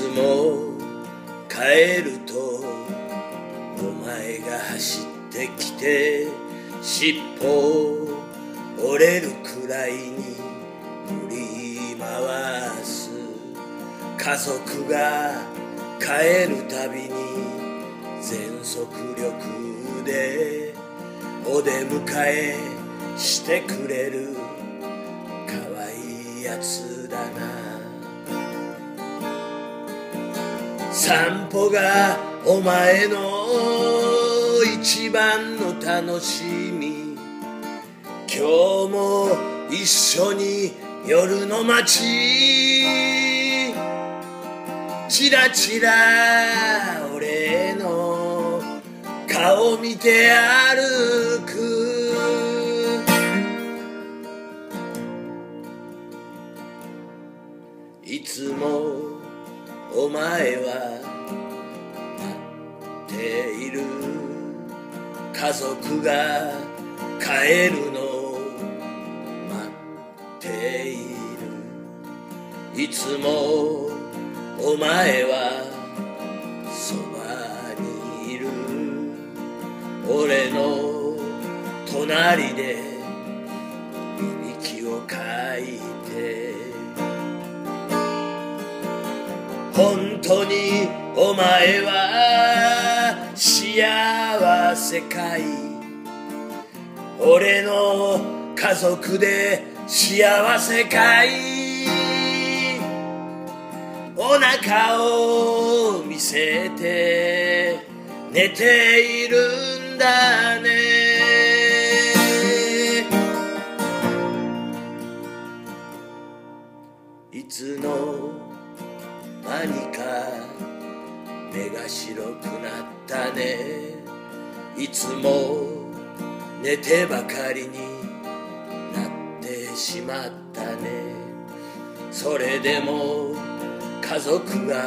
つも帰るとお前が走ってきて尻尾折れるくらいに振り回す。家族が帰るたびに全速力でお出迎えしてくれる。可愛いやつだな。散歩がお前の一番の楽しみ。今日も一緒に夜の街。チラチラ俺の顔見て歩く。いつもお前は待っている。家族が帰るのを待っている。いつもお前はそばにいる。俺の隣でいびきをかいて本当にお前は幸せかい？俺の家族で幸せかい？お腹を見せて寝ているんだね。いつの間にか目が白くなったね。いつも寝てばかりになってしまったね。それでも家族が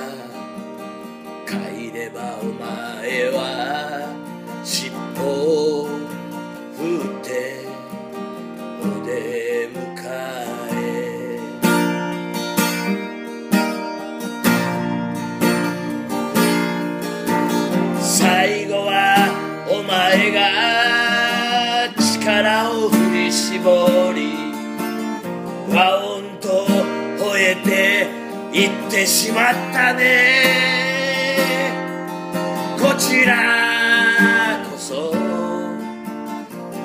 帰ればお前は尻尾を振ってお出迎え最後はお前が力を振り絞り和音と吠えて言ってしまったね。こちらこそ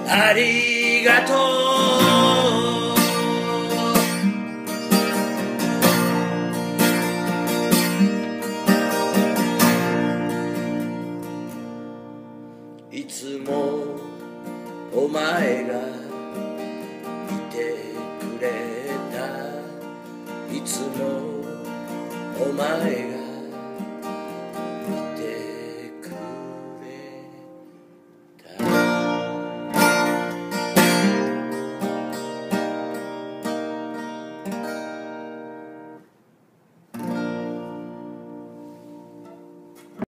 ありがとう。いつもお前がいてくれた。いつもお前が